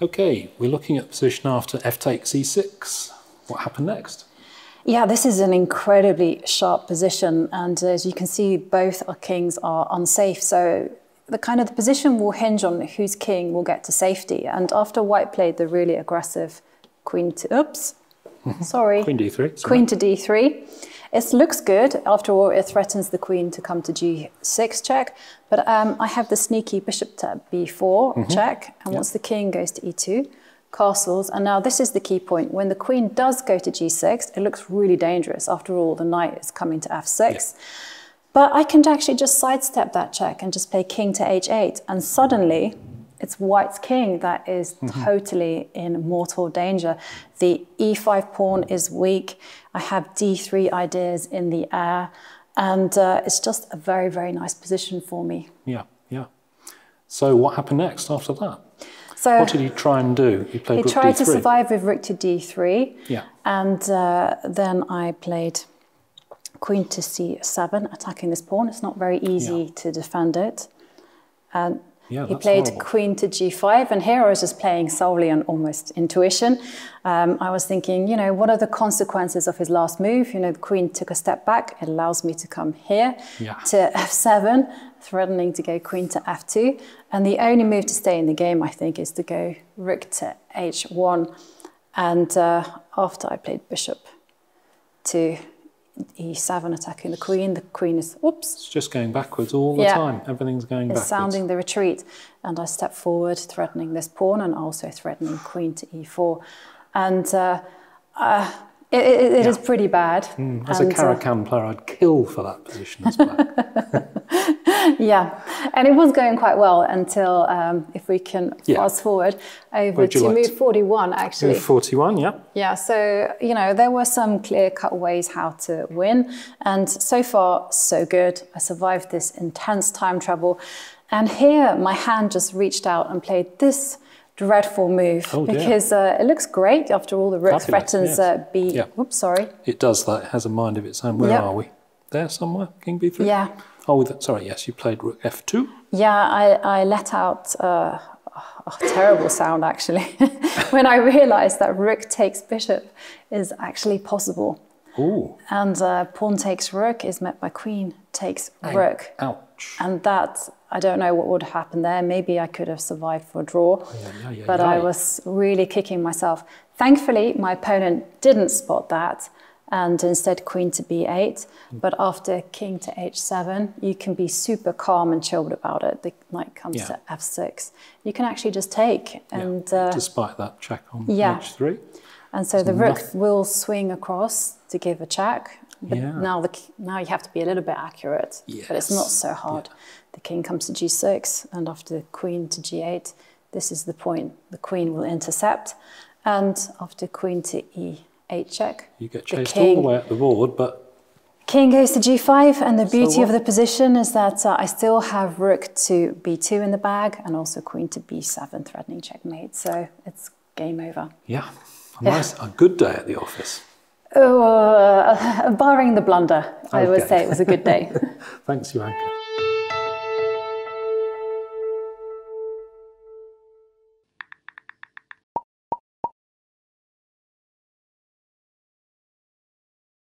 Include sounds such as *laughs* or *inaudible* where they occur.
Okay, we're looking at position after f takes e6. What happened next? Yeah, this is an incredibly sharp position, and as you can see, both our kings are unsafe. So the kind of the position will hinge on whose king will get to safety. And after white played the really aggressive queen to oops, mm-hmm. sorry, Queen d3. sorry. queen to d3, it looks good. After all, it threatens the queen to come to g6 check. But um, I have the sneaky bishop to b4 check, and once the king goes to e2, castles. And now this is the key point. When the queen does go to g6, it looks really dangerous. After all, the knight is coming to f6. But I can actually just sidestep that check and just play king to h8. And suddenly, it's white's king that is totally in mortal danger. The e5 pawn is weak. I have d3 ideas in the air. And uh, it's just a very, very nice position for me. Yeah, yeah. So what happened next after that? So What did he try and do? He played he rook tried d3. to survive with rook to d3. Yeah. And uh, then I played queen to c7, attacking this pawn. It's not very easy Yeah. to defend it. And Yeah, he played horrible. queen to g5, and here I was just playing solely on almost intuition. Um, I was thinking, you know, what are the consequences of his last move? You know, the queen took a step back. It allows me to come here Yeah. to f7, threatening to go queen to f2. And the only move to stay in the game, I think, is to go rook to h1. And uh, after I played bishop to e7, attacking the queen, the queen is, oops, It's just going backwards all the Yeah. time. Everything's going is backwards. sounding the retreat. And I step forward, threatening this pawn and also threatening queen to e4. And uh, uh, it, it, it is pretty bad. As and, a uh, Caro-Kann player, I'd kill for that position as *laughs* black. *laughs* yeah, and it was going quite well until, um, if we can Yeah. fast forward over to like move to- 41, actually. Move 41, yeah. Yeah, so, you know, there were some clear cut ways how to win. And so far, so good. I survived this intense time travel. And here, my hand just reached out and played this dreadful move Oh, because uh, it looks great. After all, the rook Fabulous, threatens yes. uh, B. Yeah. Oops, sorry. It does that. It has a mind of its own. Where Yep. are we? There somewhere? King b3? Yeah. Oh, that, sorry, yes, you played rook f2. Yeah, I, I let out uh, a terrible sound actually *laughs* when I realized that rook takes bishop is actually possible. Ooh, And uh, pawn takes rook is met by queen takes rook. ouch. And that, I don't know what would happen there. Maybe I could have survived for a draw. yeah, yeah, yeah, but I was really kicking myself. Thankfully, my opponent didn't spot that and instead queen to b8. But after king to h7, you can be super calm and chilled about it. The knight comes Yeah. to f6. You can actually just take. And, yeah, uh, despite that check on yeah. h3. and so the rook nothing- will swing across to give a check. But Yeah. now, the, now you have to be a little bit accurate. But it's not so hard. The king comes to g6, and after the queen to g8, this is the point. The queen will intercept. And after queen to e8 check, You get the chased all the way up the board, but King goes to g5, and the beauty of the position is that uh, I still have rook to b2 in the bag, and also queen to b7, threatening checkmate. So it's game over. yeah, a nice, a good day at the office. Oh, uh, *laughs* barring the blunder, I would say it was a good day. *laughs* Thanks, Jovanka.